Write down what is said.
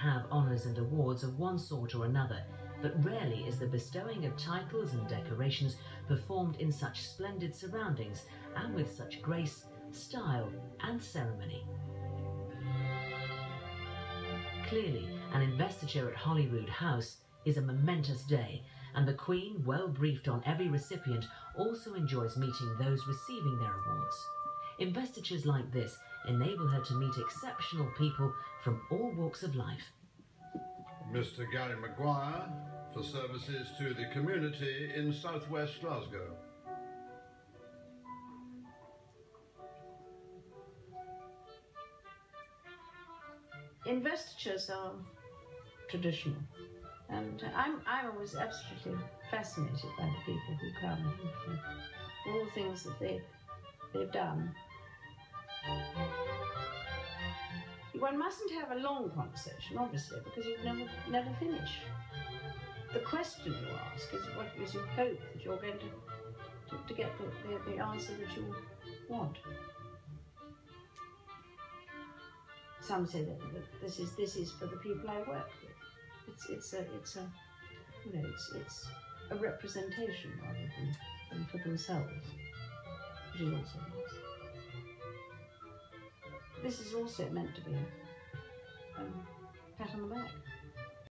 have honours and awards of one sort or another, but rarely is the bestowing of titles and decorations performed in such splendid surroundings and with such grace, style, and ceremony. Clearly, an investiture at Holyrood House is a momentous day, and the Queen, well briefed on every recipient, also enjoys meeting those receiving their awards. Investitures like this enable her to meet exceptional people from all walks of life. Mr. Gary Maguire for services to the community in southwest Glasgow. Investitures are traditional. And I'm, I'm always absolutely fascinated by the people who come and all the things that they, they've done. One mustn't have a long conversation, obviously, because you never, never finish. The question you ask is what is your hope that you're going to, to, to get the, the, the answer that you want. Some say that, that this is this is for the people I work with. It's it's a it's a you know it's it's a representation rather than, than for themselves, which is also nice. This is also meant to be a um, pat on the back.